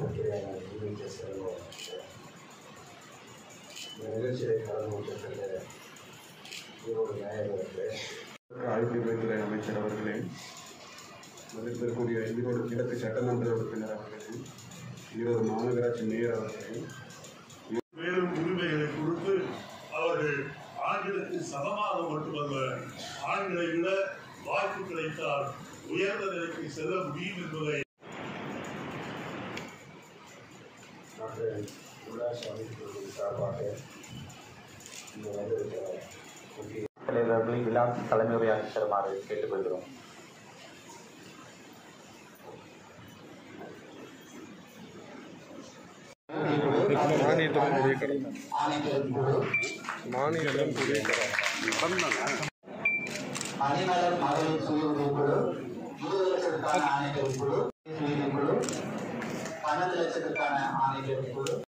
முக்கிய செலவு இந்த நிகழ்ச்சியை கலந்து கொண்டிருக்கிறது ஈரோடு அமைச்சர் அவர்களே மதிப்பிற்குரிய ஈரோடு கிழக்கு சட்டமன்ற உறுப்பினர் அவர்களே ஈரோடு மாநகராட்சி மேயர் அவர்களே. மேலும் உரிமைகளை கொடுத்து அவர்கள் ஆண்களுக்கு சமமாக மட்டுமல்ல ஆண்களை விட வாய்ப்பு கிடைத்தால் உயர்ந்த நிலைக்கு செல்ல முடியும் என்பதை டாக்டர் உள்ளாட்சி அமைப்புகளின் சார்பாக இங்கு வந்திருக்கிற முக்கிய தருமாறு கேட்டுக்கொள்கிறோம். மணிமலர் மகளிர் சுய உதவிக்குழு இருபது லட்சத்துக்கான ஆணைகள் குழு சுய உதவிக்குழு ஆணைகள் குழு